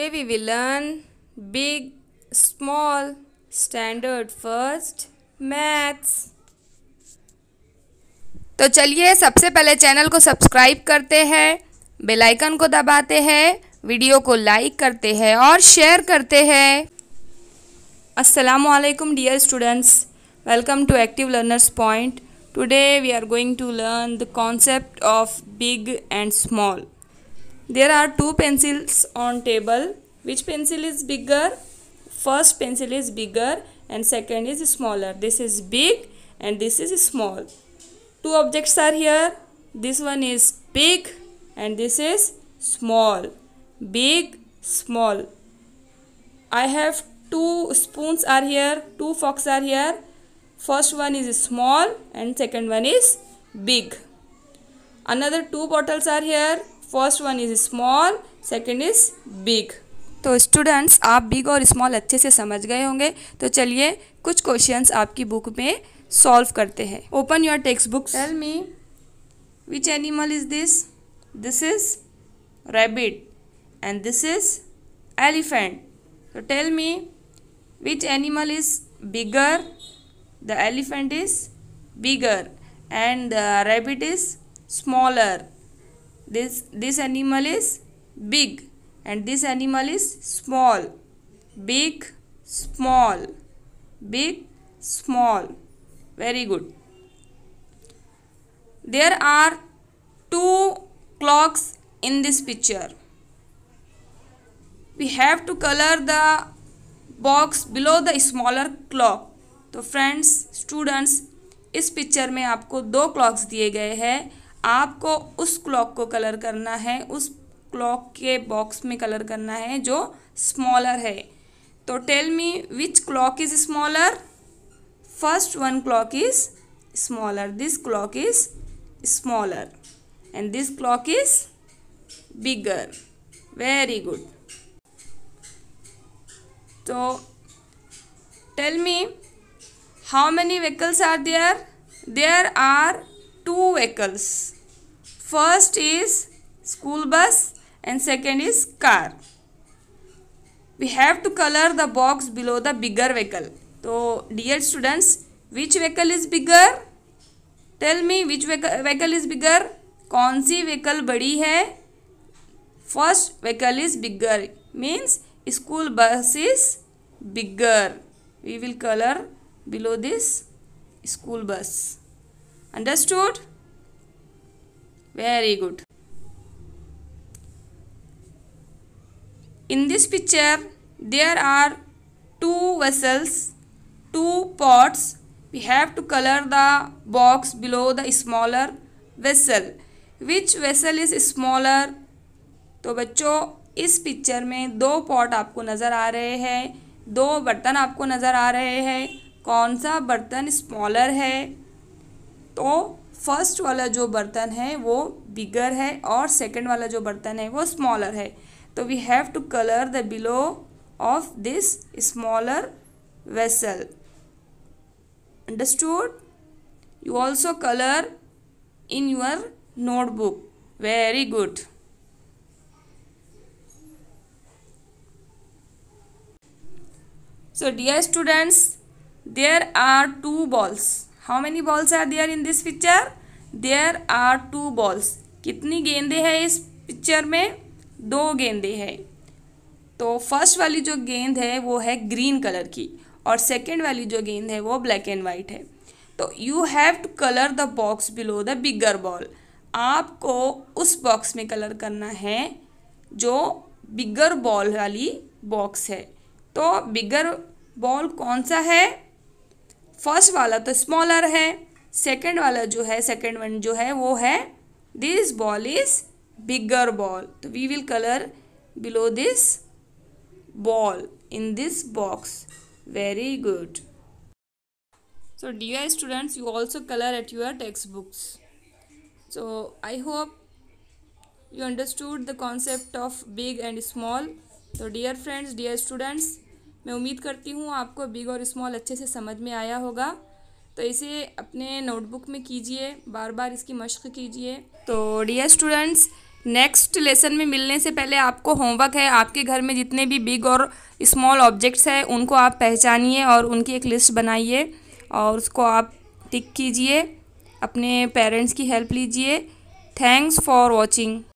Today we will learn big, small, standard first, maths. तो चलिए सबसे पहले चैनल को सब्सक्राइब करते हैं बेल आइकन को दबाते हैं वीडियो को लाइक करते हैं और शेयर करते हैं। अस्सलाम वालेकुम dear students welcome to active learners point today we are going to learn the concept of big and small there are two pencils on table. Which pencil is bigger? First pencil is bigger and second is smaller. This is big and this is small. Two objects are here. This one is big and this is small. Big small. I have two spoons are here. Two forks are here. First one is small and second one is big. Another two bottles are here first one is small second is big तो students आप big और small अच्छे से समझ गए होंगे। तो चलिए कुछ क्वेश्चंस आपकी बुक में सॉल्व करते हैं। Open your text book tell me which animal is this this is rabbit and this is elephant तो tell me which animal is bigger the elephant is bigger and the rabbit is smaller this this animal is big and this animal is small big small big small very good there are two clocks in this picture we have to color the box below the smaller clock तो friends students इस picture में आपको दो clocks दिए गए हैं आपको उस क्लॉक को कलर करना है, उस क्लॉक के बॉक्स में कलर करना है जो स्मॉलर है। तो tell me which clock is smaller first one clock is smaller this clock is smaller and this clock is bigger very good तो tell me how many vehicles are there there are two vehicles. First is school bus and second is car we have to color the box below the bigger vehicle so dear students which vehicle is bigger tell me which vehicle is bigger कौन सी vehicle बड़ी है first vehicle is bigger means school bus is bigger we will colour below this school bus understood very good in this picture there are two vessels two pots we have to color the box below the smaller vessel which vessel is smaller तो बच्चों इस picture में दो pot आपको नज़र आ रहे हैं दो बर्तन आपको नज़र आ रहे हैं कौन सा बर्तन स्मॉलर है तो फ़र्स्ट वाला जो बर्तन है वो बिगर है और सेकेंड वाला जो बर्तन है वो स्मॉलर है। तो we have to colour the below of this smaller vessel understood you also colour in your notebook very good so, dear students, there are two balls. How many balls are there in this picture there are two balls कितनी गेंदे हैं इस picture में? दो गेंदे हैं। तो first वाली जो गेंद है, वो है ग्रीन कलर की और सेकेंड वाली जो गेंद है, वो ब्लैक एंड वाइट है। तो you have to colour the box below the bigger ball आपको उस बॉक्स में कलर करना है जो बिगर बॉल वाली बॉक्स है। तो बिगर बॉल कौन सा है? फ़र्स्ट वाला तो स्मॉलर है, सेकेंड वाला जो है, सेकेंड वन जो है, वो है this ball is bigger ball तो we will colour below this ball in this box very good so dear students you also colour at your text books so I hope you understood the concept of big and small तो dear friends dear students मैं उम्मीद करती हूँ आपको big और small अच्छे से समझ में आया होगा। तो इसे अपने नोटबुक में कीजिए बार बार इसकी मश्क कीजिए। तो डियर स्टूडेंट्स, नेक्स्ट लेसन में मिलने से पहले आपको होमवर्क है। आपके घर में जितने भी बिग और स्मॉल ऑब्जेक्ट्स हैं, उनको आप पहचानिए और उनकी एक लिस्ट बनाइए और उसको आप टिक कीजिए। अपने पेरेंट्स की हेल्प लीजिए। Thanks for watching.